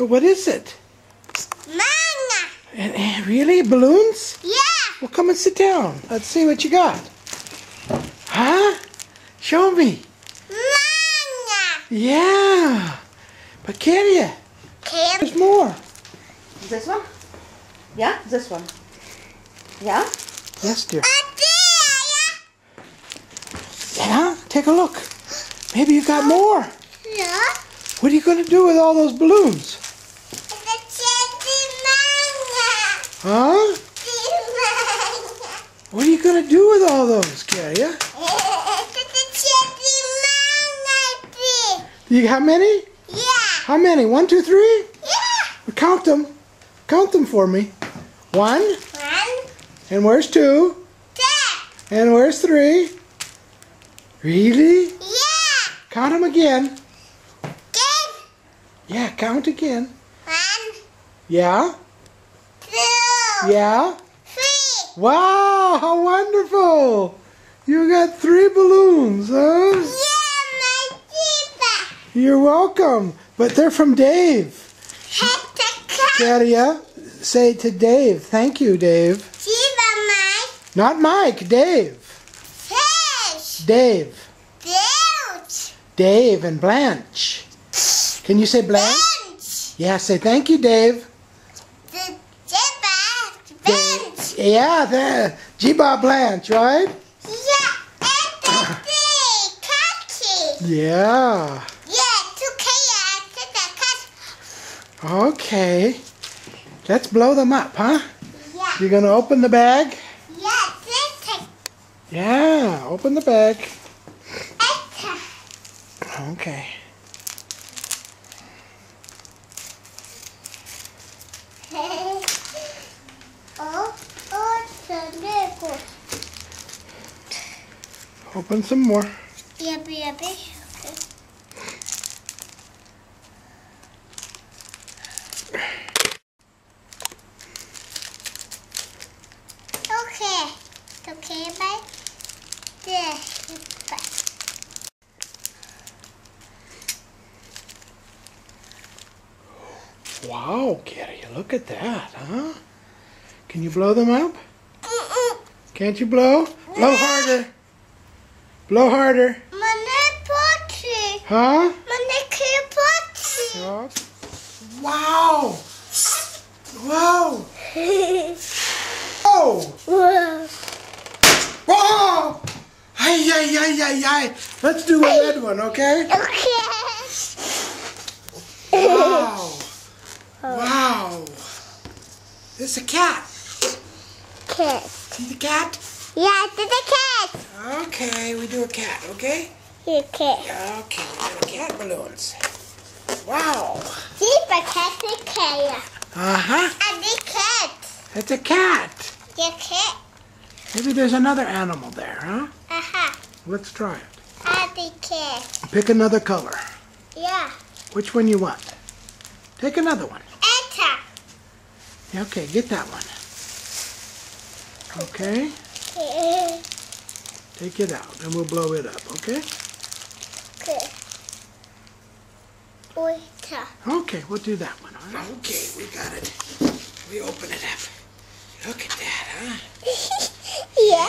So what is it? Manga. And, and really? Balloons? Yeah. Well, come and sit down. Let's see what you got. Huh? Show me. Manga. Yeah. But can you? Can There's more. This one? Yeah, this one. Yeah? Yes, dear. idea. Yeah? Take a look. Maybe you've got oh. more. Yeah. What are you going to do with all those balloons? The candy manga. Huh? What are you going to do with all those? The. You how many? Yeah. How many? One, two, three? Yeah. Count them. Count them for me. One. One, And where's two? two. And where's three? Really? Yeah. Count them again. Give. Yeah, count again. One, Yeah? Yeah? three. Wow, how wonderful! You got three balloons, huh? Yeah, my diva. You're welcome. But they're from Dave. Hit the cut. Katia, say to Dave. Thank you, Dave. Diva, my Not Mike, Dave. fish. Dave. Built. Dave and Blanche. Can you say Blanche? Bench. Yeah, say thank you, Dave. The diva. Bench. Yeah, the Jiba Blanche, right? Yeah, and the big catchy. Yeah. Yeah, two chaos to the cat. Okay. Let's blow them up, huh? Yeah, You're gonna open the bag? yeah, this is Yeah, open the bag. Okay. oh, oh, the nipple. Open some more. Yummy, yummy. Okay. Okay, bye. Yeah, bye. Wow, Kitty, look at that, huh? Can you blow them up? Can't you blow? Blow harder. Blow harder. Mana potty. Huh? Mana potty. Oh. Wow! Whoa! Oh! Whoa! Ay, ay, ay, ay, ay. Let's do a red one, okay? Okay. Wow! Wow! It's a cat. Cat. See the cat? Yeah, to the cat. Okay, we do a cat, okay? You cat. Okay, we do cat balloons. Wow! Deep a cat, the cat. Uh-huh. And the cat. It's a cat. The cat. Maybe there's another animal there, huh? Uh-huh. Let's try it. And the cat. Pick another color. Yeah. Which one you want? Take another one. Etta. Okay, get that one. Okay, Okay. take it out and we'll blow it up, okay? Oita. Okay, we'll do that one. all right? Okay, we got it. We open it up. Look at that, huh? Yeah.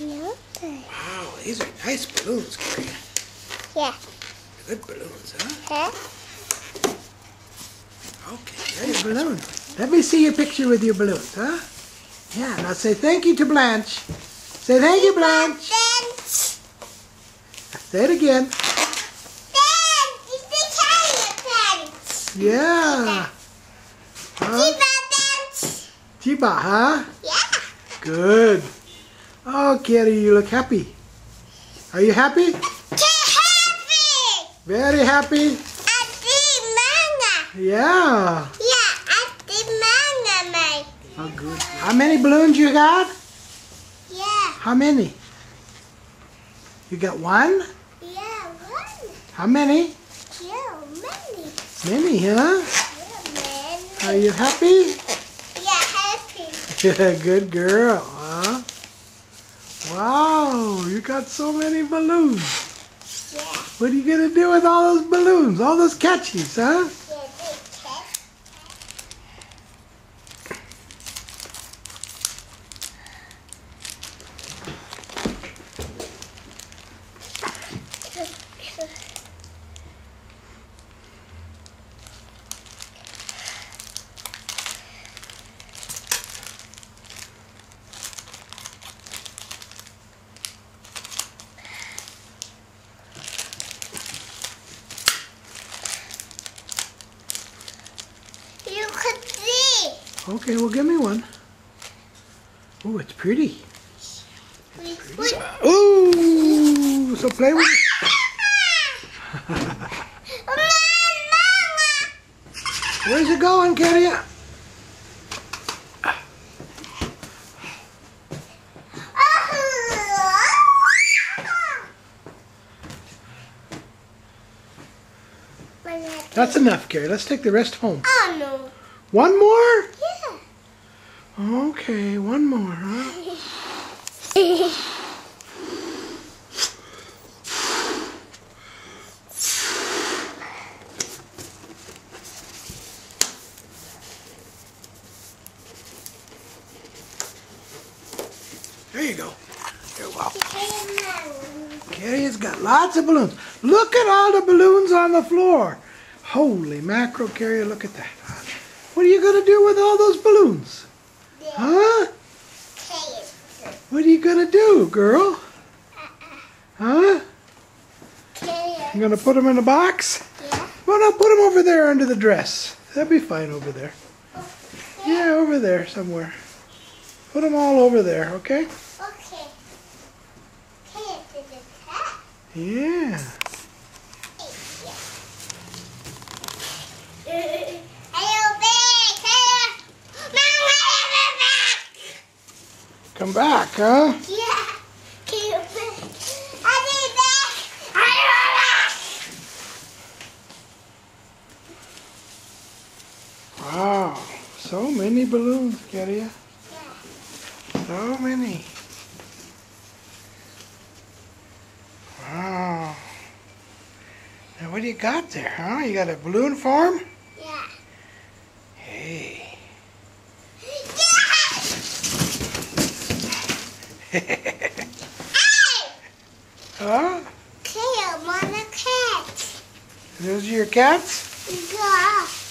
Yeah. No. Wow, these are nice balloons, Gary. Yeah. Good balloons, huh? Huh? Okay, there's your balloon. Let me see your picture with your balloons, huh? Yeah, now say thank you to Blanche. Say thank you, Blanche. Bench. Say it again. Bench. It's the cat bench. Yeah. Huh? Chiba, huh? Yeah. Good. Oh, Kitty, you look happy. Are you happy? Happy. Very happy? At the manga. Yeah. Yeah, at the manga, Oh, good. How many balloons you got? Yeah. How many? You got one? Yeah, one. How many? Yeah, many. Many, huh? Yeah, man. Are you happy? Yeah, happy. Good girl, huh? Wow, you got so many balloons. Yeah. What are you gonna do with all those balloons? All those catchies, huh? Yeah, Okay, well, give me one. Oh, it's pretty. Wait. Ooh, so play with it. Where's it going, Katia? That's enough, Carrie. Let's take the rest home. Oh no. One more? Okay, one more, huh? There you go. You're welcome. Carrie's got lots of balloons. Look at all the balloons on the floor. Holy mackerel, Carrie, look at that. What are you going to do with all those balloons? Huh? What are you going to do, girl? Huh? You going to put them in a box? Yeah. Well, no, put them over there under the dress. That'd be fine over there. Yeah, over there somewhere. Put them all over there, okay? Okay. Okay, to the cat. Yeah. Hello, big. Hello. Mom, back. Come back, huh? Yeah. Big. I'll be back. Wow. So many balloons, Katia. So many. Wow. Now what do you got there, huh? You got a balloon farm? Huh? Okay, I'm on a cat. Those are your cats? Yeah.